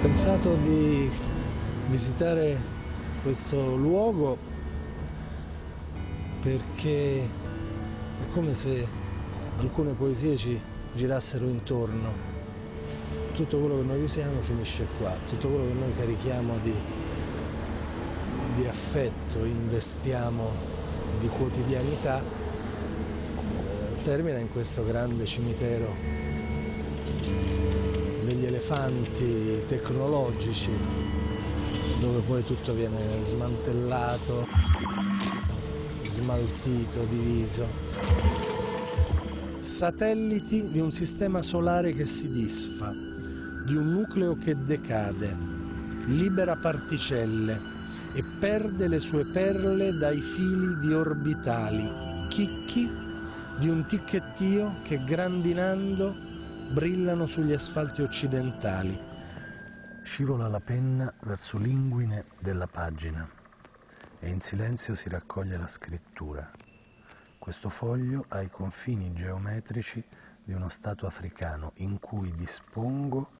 pensato di visitare questo luogo perché è come se alcune poesie ci girassero intorno. Tutto quello che noi usiamo finisce qua, tutto quello che noi carichiamo di, di affetto, investiamo di quotidianità, eh, termina in questo grande cimitero elefanti tecnologici dove poi tutto viene smantellato, smaltito, diviso. Satelliti di un sistema solare che si disfa, di un nucleo che decade, libera particelle e perde le sue perle dai fili di orbitali, chicchi di un ticchettio che grandinando brillano sugli asfalti occidentali. Scivola la penna verso l'inguine della pagina e in silenzio si raccoglie la scrittura. Questo foglio ha i confini geometrici di uno stato africano in cui dispongo